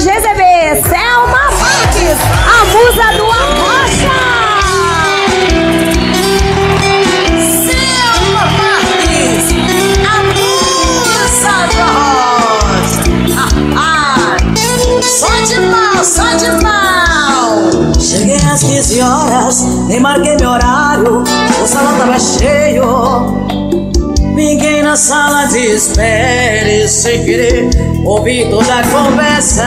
GZB, Selma Marques, a musa do Arrocha. Selma Marques, a musa do Arrocha. Ah, ah, só de mal, só de mal. Cheguei às 15 horas, nem marquei meu horário, o salão tava cheio. Ninguém na sala de espera sem querer ouvir toda a conversa.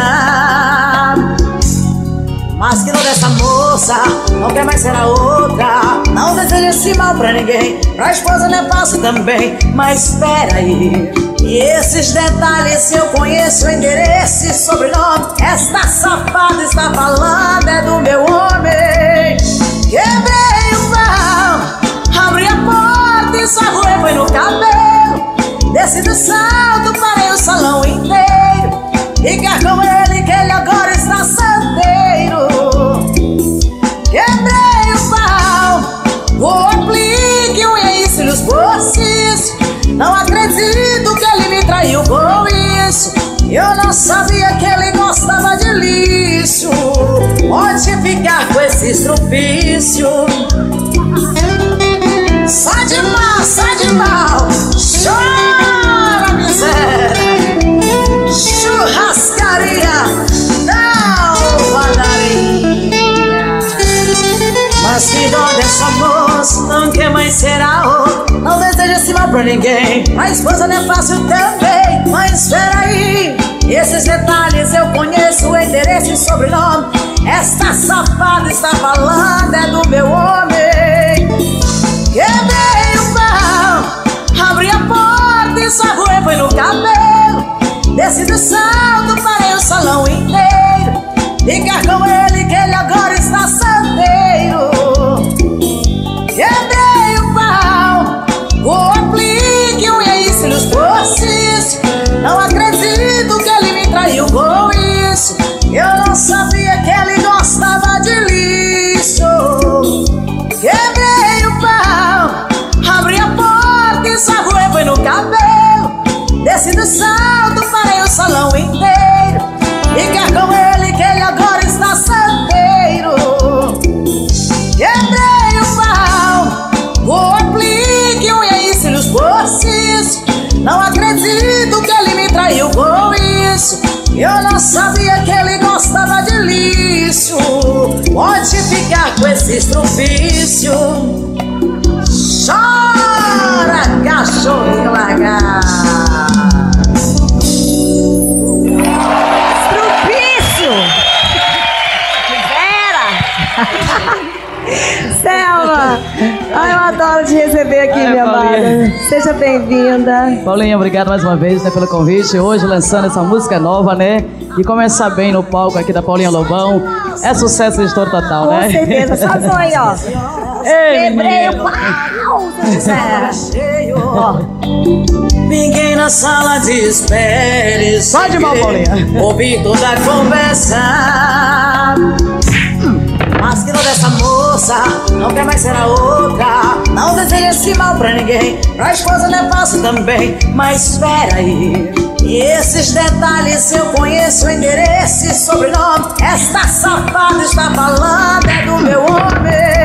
Mas que não dessa moça, não quer mais ser a outra. Não deseja esse mal pra ninguém, pra esposa não é fácil também. Mas espera aí, e esses detalhes eu conheço o endereço e sobrenome Esta safada está falando é do Eu não sabia que ele gostava de lixo. Pode ficar com esse estrupício Sai de mal, sai de mal, chora miséria. Churrascaria, não padaria. Mas que dó dessa moça, não quer mais ser a outra. Não deseja esse mal pra ninguém, a esposa não é fácil também. Mas espera aí, esses detalhes eu conheço O endereço e sobrenome. Esta safada está falando é do meu homem. Quebrei o pau, abri a porta e só foi no cabelo. Desci do salto, parei o salão inteiro Eu não sabia que ele gostava de lixo. Pode ficar com esse estrupício. Chora, cachorro largar Ai, eu adoro te receber aqui, É, minha Paulinha. amada. Seja bem-vinda. Paulinha, obrigado mais uma vez né, pelo convite. Hoje lançando essa música nova, né? E começar bem no palco aqui da Paulinha Lobão. É sucesso de estouro total, Com né? certeza. Só aí, ó. Ei, Quebrei o pau! cheio. Ninguém na sala de espera. Só de mal, Paulinha. Ouvi toda a conversa. Mas que não dessa moça, não quer mais ser a outra. Não deseja esse mal pra ninguém. Pra esposa não é fácil também. Mas espera aí. Esses detalhes eu conheço o endereço e sobrenome. Esta safada está falando é do meu homem.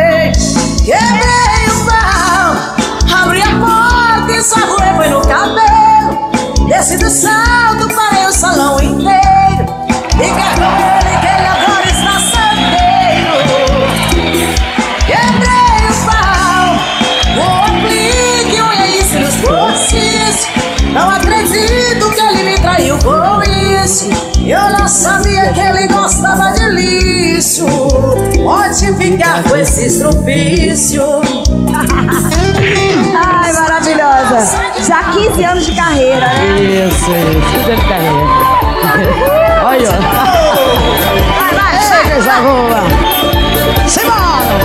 Eu não sabia que ele gostava de lixo. Pode ficar com esse estrupício. Ai, maravilhosa. Já 15 anos de carreira, né? Isso, isso. Tudo de carreira. Olha, ó. Vai, vai, Ei, coisa boa. Simbora.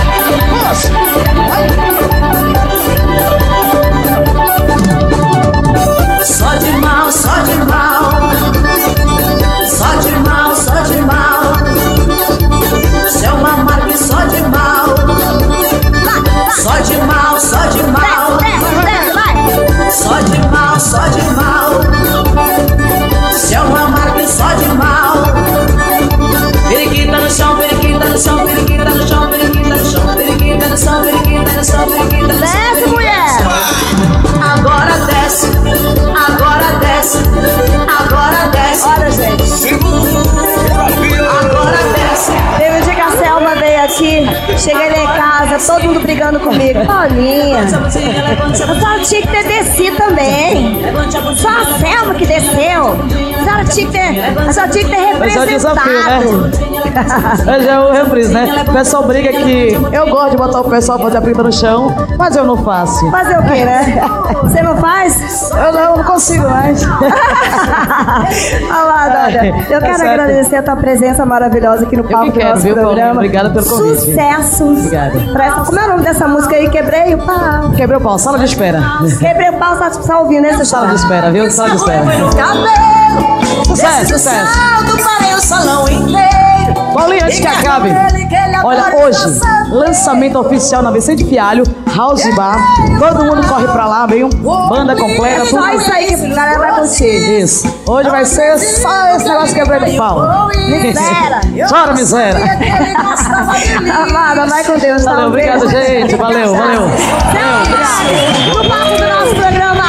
Moço. Cheguei lá em casa, todo mundo brigando comigo. Paulinha, a senhora tinha que ter descido também. Só a Selma que desceu. Senhora tinha que ter, senhora tinha que ter Mas é o desafio, representado. né? É o reprise, né? O pessoal briga que eu gosto de botar o pessoal fazer a brita no chão, mas eu não faço. Fazer o quê, né? Você não faz? Eu não, não consigo mais. Olá, Dória. Eu Tá quero certo. agradecer a tua presença maravilhosa aqui no palco que do quero, nosso viu, programa. Obrigada pelo convite. Sucessos. Obrigado. Pra essa, como é o nome dessa música aí? Quebrei o pau. Quebrei o pau, sala de espera. Quebrei o pau, só, só ouvindo, né, Sala de espera, viu? Sala de espera. Cabelo, Sucesso, sucesso. salto, parei o salão inteiro. Paulinho, antes que acabe. Olha, hoje, lançamento oficial na Vicente Fialho, House Bar. Todo mundo corre pra lá, veio banda completa, É só tudo. isso aí que a galera vai curtir. Isso. Hoje vai ser só esse negócio quebrando o pau. Miséria. Chora, miséria. Amada, vai com Deus. tá? Valeu, obrigado, gente. Valeu, valeu. Não, obrigado. No palco do nosso programa,